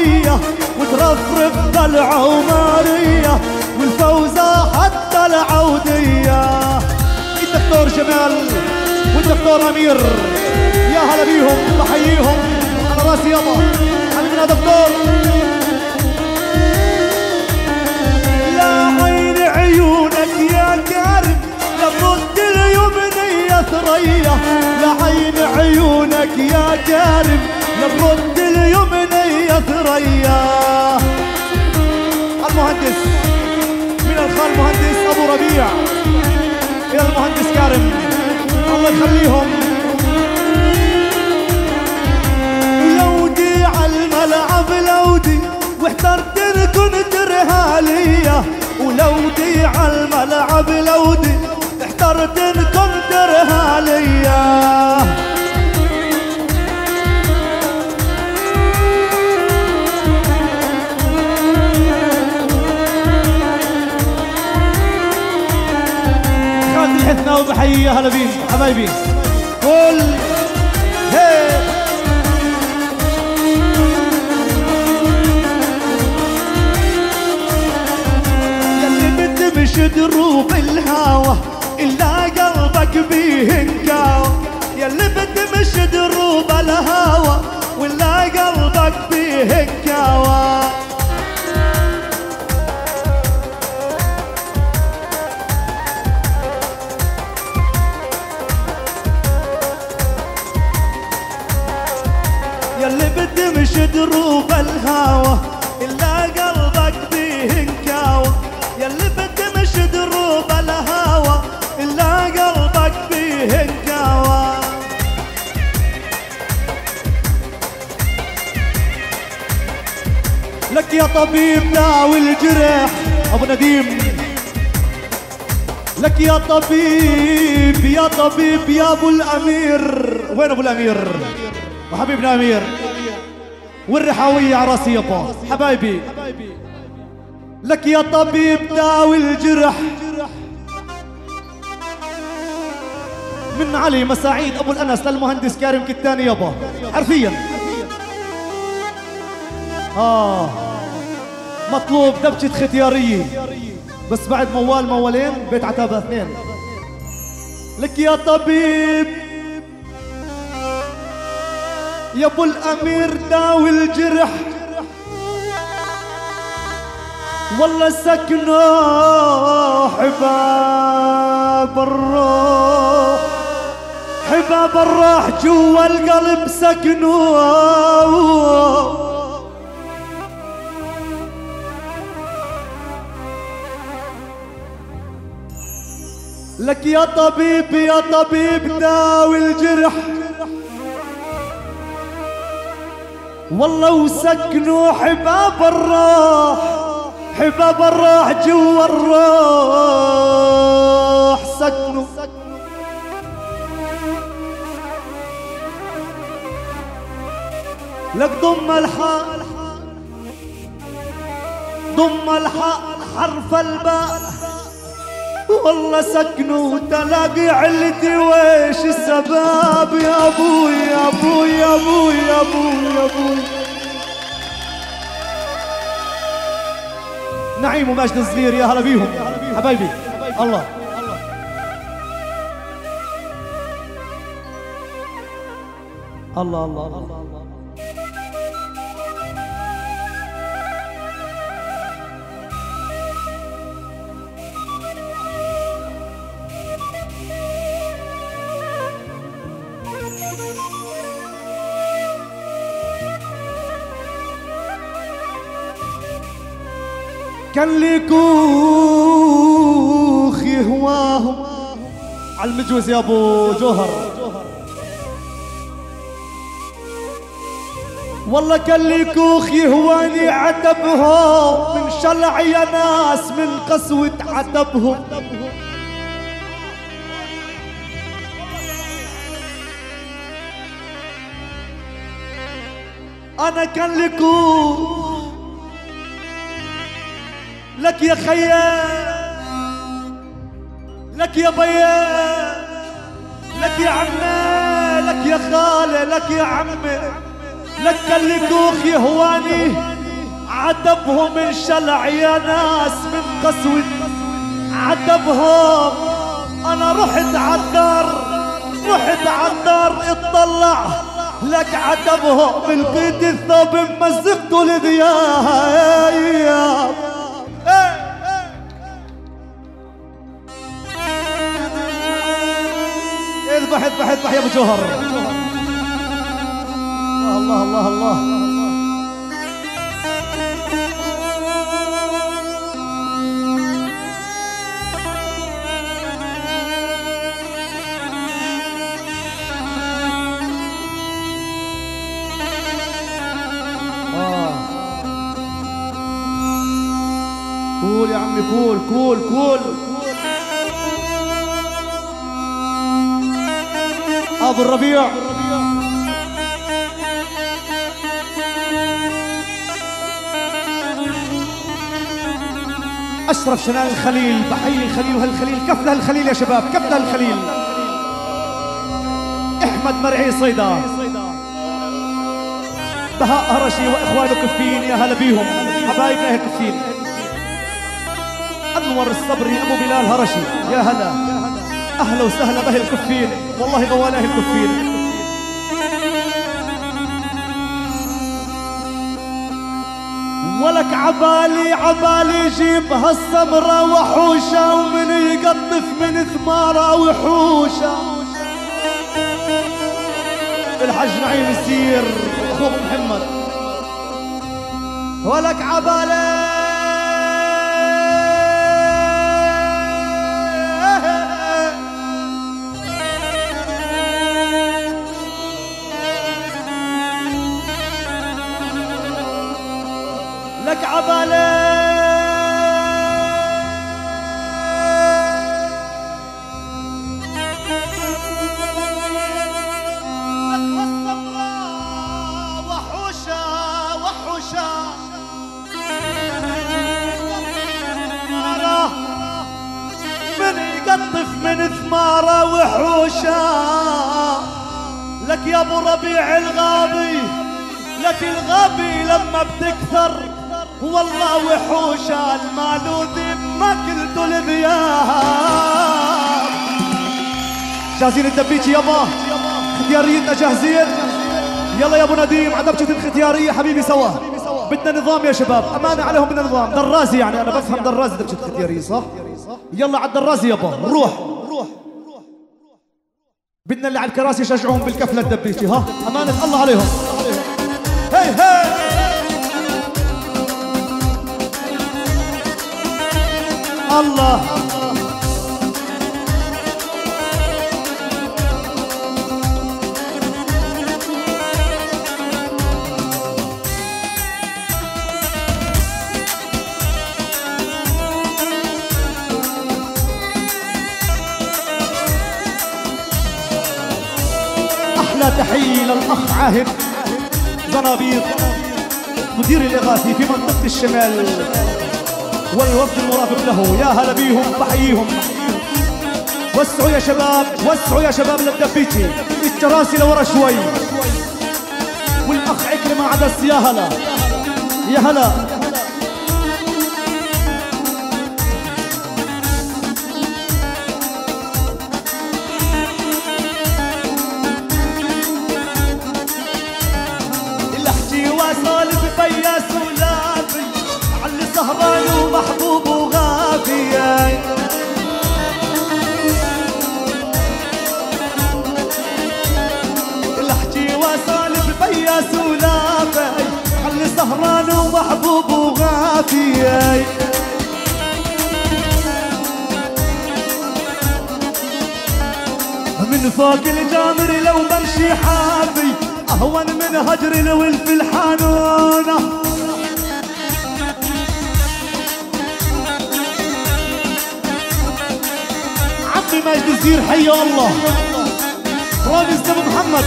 العودية وترفرف بالعمارية والفوزة حتى العودية. الدكتور جمال والدكتور أمير. يا هلا بيهم بحييهم. على راسي يابا حبيبنا دكتور يا عين عيونك يا كارم لبرد اليمنية ثريا. يا عين عيونك يا كارم لبرد اليمنية ثريا المهندس من الخال مهندس أبو ربيع. إلى المهندس كارم. الله يخليهم. لودي على الملعب لودي واحترت كنت رهالية ولودي على الملعب لودي احترت كنت رهالية الحثنا وبحيي هلا بيك حبايبي كل هي يلي بتمش دروب الهوى إلا قلبك بيه انكاوى يلي بتمش دروب الهوى ولا قلبك بيه انكاوى يلي بتمش دروب الهوى إلا قلبك بيه انكاوى. يلي بتمش دروب الهوى إلا قلبك بيه انكاوى. لك يا طبيب داوي الجرح أبو نديم. لك يا طبيب يا طبيب يا أبو الأمير. وين أبو الأمير؟ وحبيبنا أمير. والرحاويه على راسي يابا حبايبي لك يا طبيب داوي الجرح. من علي مساعيد أبو الأنس للمهندس كارم كتاني يابا. حرفيا. آه مطلوب دبجة ختيارية. بس بعد موال موالين بيت عتابة اثنين. لك يا طبيب يا أبو الأمير داوي الجرح. والله سكنه حباب الروح. حباب الروح جوا القلب سكنوا لك يا طبيب يا طبيب داوي الجرح. والله وسكنوا حباب الروح حباب الروح جوا الروح. سكنوا. لك ضم الحاء ضم الحاء حرف الباء. والله سكنوا تلاقي علتي ويش السباب. يا أبوي يا أبوي يا أبوي يا أبوي يا أبوي. نعيم ومجد الصغير يا هلا بيهم. حبايبي الله الله. الله الله, الله. كان لي كوخ يهواهم على المجوز يا أبو جوهر. والله كان لي كوخ يهواني عتبهم. من شلع يا ناس من قسوة عتبهم. أنا كان لي كوخ لك يا خيا لك يا بيا لك يا عمي لك يا خالي لك يا عمي. لك كان لي كوخ يهواني عتبهم انشلع يا ناس من قسوة. عتبهم أنا رحت عالدار رحت عالدار اطلع. لك عتبهم البيت الثوب مزقته لذياب اذبح اذبح اذبح يا أبو جوهر. الله الله الله الله. أشرف شنان الخليل بحيي الخليل وهالخليل كف الخليل يا شباب كف الخليل. أحمد مرعي صيدا. بهاء هرشي واخوانه كفين يا هلا بيهم حبايبنا كفين. أنور الصبري أبو بلال هرشي يا هلا. أهلا وسهلا باهل الكفين والله غوانه الكفين. ولك عبالي عبالي جيب هالسمرة وحوشة ومن يقطف من ثمارة وحوشة الحج نعيم السير أخوك محمد. ولك عبالي. من يقطف من ثمارة وحوشة لك يا أبو ربيع الغابي لك الغبي لما بتكثر. والله وحوشة المال ما كلته الذياب جاهزين الدبيتي يابا اختياريتنا جاهزين. يلا يا ابو نديم عدبجة الختيارية حبيبي سوا. بدنا نظام يا شباب. أمانة عليهم بدنا نظام. درازي يعني أنا بفهم درازي دبجة الختيارية صح؟ يلا على الدرازي يابا نروح بدنا اللي على الكراسي يشجعوهم بالكفلة الدبيتي ها؟ أمانة الله عليهم. الله. أحلى تحية للأخ عاهد. زنابيط مدير الإغاثي في منطقة الشمال. والوفد المرافق له. يا هلا بيهم بحييهم وسعوا يا شباب وسعوا يا شباب للدبيتي. الكراسي لورا شوي. والأخ عكرمة عدس يا هلا. يا هلا. ومحبوب وغافي الاحكي واسولف بياس ولافي علي سهران ومحبوب وغافي من فوق الجامر لو بمشي حافي أهون من هجر الولف الحانونه مجد الزير حي الله. رامز ابو محمد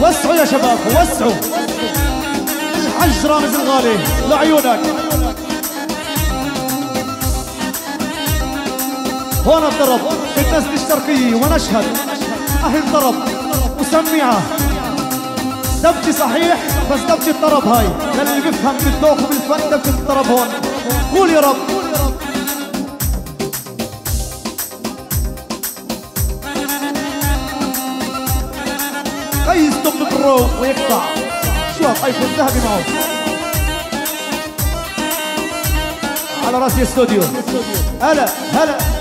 وسعوا يا شباب وسعوا الحج رامز الغالي لعيونك. هون الضرب بالنسبة الشرقية ونشهد. أهل ضرب وسميعة دبكة صحيح بس دبكة الطرب هاي. للي بيفهم بالذوق وبالفن دبكة الطرب هون. قول يا رب. بالروح ويقطع شوف ايفون ذهبي معه. على راسي استوديو هلا هلا.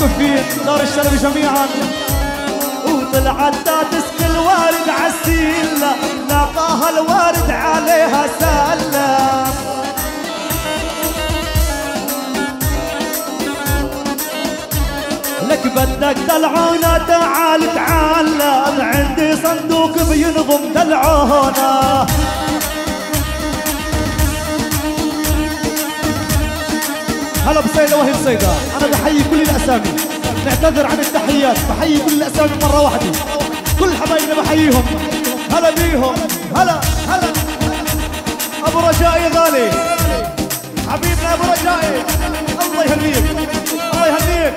كفين دار الشرب جميعا. والعداد سكن وارد عالسيلة لقاها الوارد عليها سلم لك بدك دلعونا تعال تعال عندي صندوق بينضم دلعونا هلا بسيدة وهي بسيدة. أنا بحيي كل الأسامي. نعتذر عن التحيات. بحيي كل الأسامي مرة واحدة. كل حبايبنا بحييهم. هلا بيهم. هلا هلا. أبو رجائي غالي. حبيبنا أبو رجائي. الله يهنيك. الله يهنيك.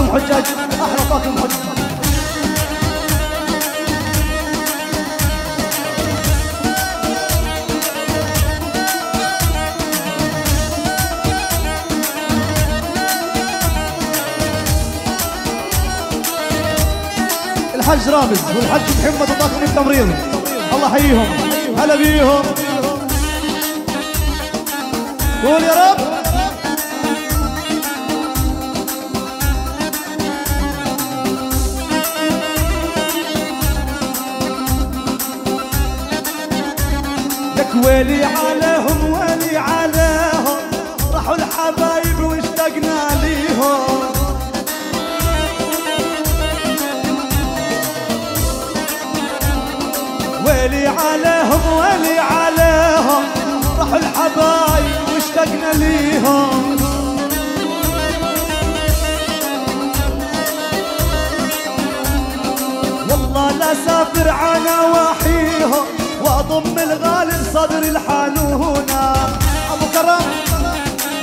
طاقم حجاج. أحلى طاقم حجاج. الحاج رامز والحاج محمد وطاقم التمريض. الله يحييهم. هلا بيهم. قول يا رب. لك ويلي عليهم ويلي عليهم. راحوا الحبايب واشتقنا ليهم. ويلي عليهم ويلي عليهم. راحوا الحبايب واشتقنا ليهم. والله لا سافر على نواحيهم واضم الغالي لصدر الحنونة أبو كرم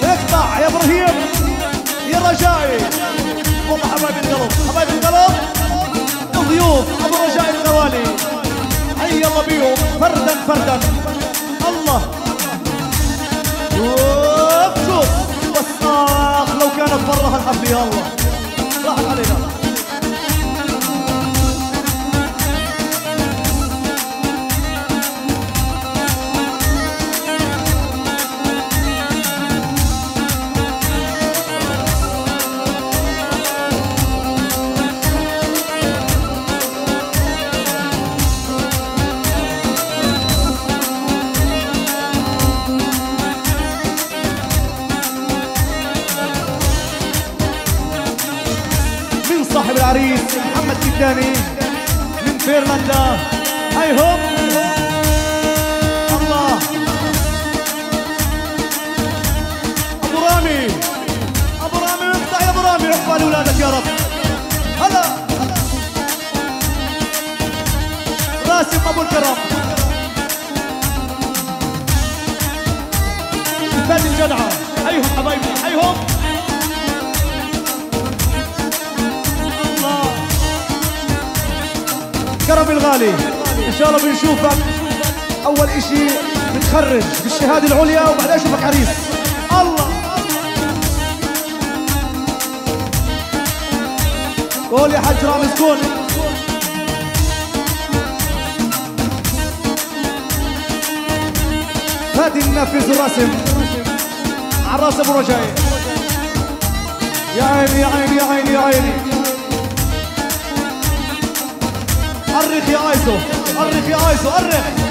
اقطع يا إبراهيم. يا رجائي. والله حبايب القلب. حبايب القلب. ضيوف أبو رجائي الغوالي. حي الله بيهم. فردا فردا. الله. شوف شوف. بس اخ لو كانت برا هالحفله يا الله. راحت علينا. عقبال اولادك يا رب. هلا. راسم أبو الكرم الجدعه حيهم حبايبي حيهم الله. كرم الغالي. إن شاء الله بنشوفك. أول إشي بتخرج بالشهادة العليا وبعدين أشوفك عريس الله. قول يا حاج رامز كون فادي النافذ الرسم على راس ابو رجاي يا عيني يا عيني يا عيني يا عيني. أرخ يا آيسو أرخ يا آيسو أرخ.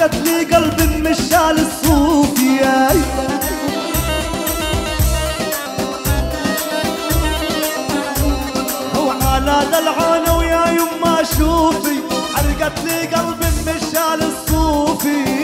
قتلي لي قلب مشال الصوف ياي. على العون ويا يما شوفي حرقت لي قلب مشال الصوفي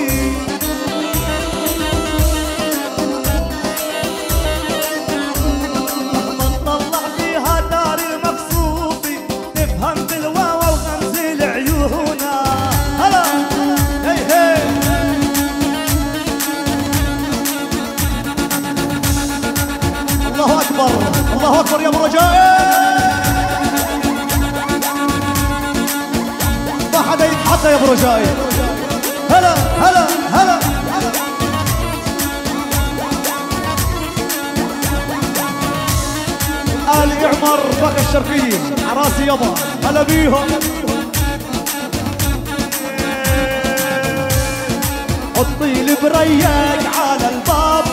أكبر. الله أكبر يا أبو رجاء. ما حدا يتحدى يا أبو رجاء. هلا هلا هلا. آل إعمر بقى الشرقية عراسي يابا هلا بيهم. حطي لي بريق على الباب.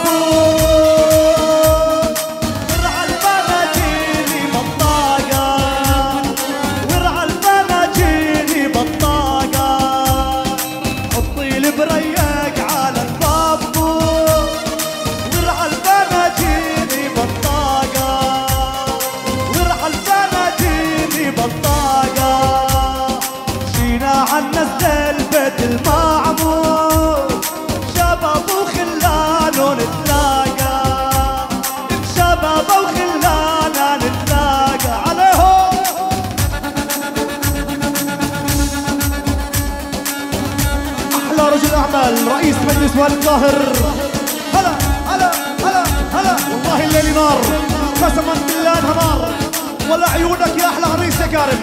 قسما بالله انها نار ولا عيونك يا أحلى هريسه كارم.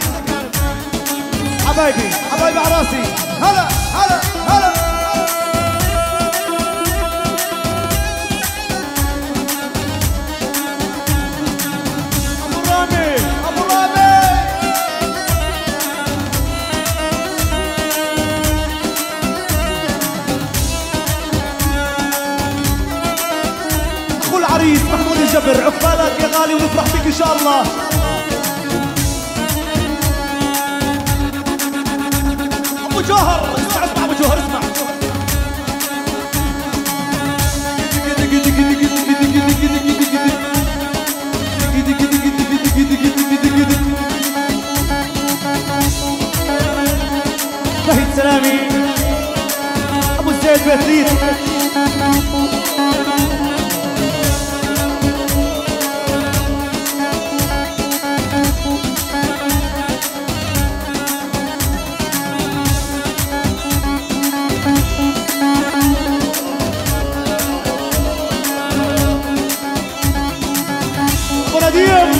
حبايبي حبايبي على راسي. هلا هلا هلا. الجبر عقبالك غالي ونفرح بك ان شاء الله ابو جوهر اسمع اسمع ابو جوهر اسمع فهد سلامي ابو نديم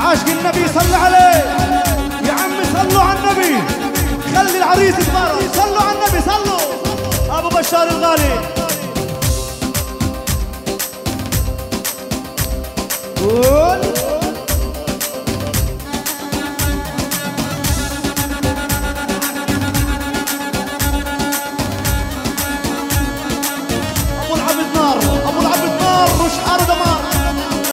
عاشق النبي صلى عليه. يا عمي صلوا على النبي. خلي العريس يتبارك صلوا على النبي صلوا. أبو بشار الغالي. قول.